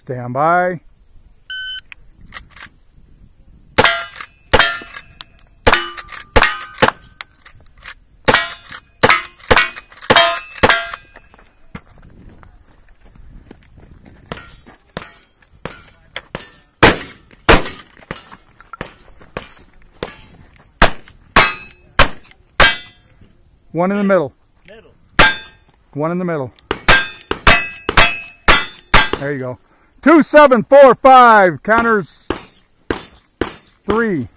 Stand by. One in the middle. Middle. One in the middle. There you go. Two, seven, four, five. Counters three.